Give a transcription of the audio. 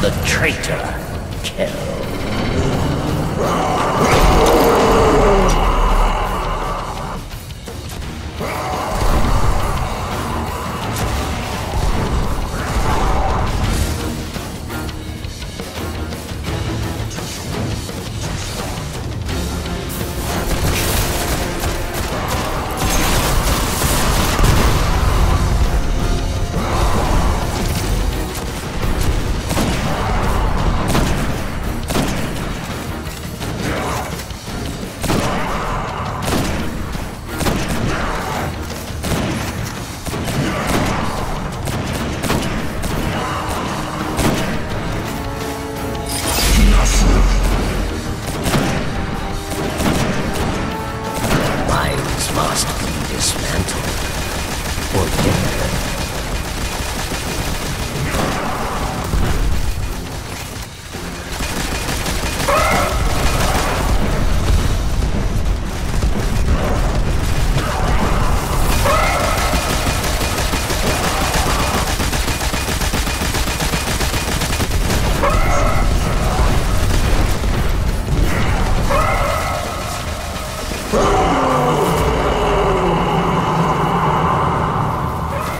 the traitor kill. must be dismantled.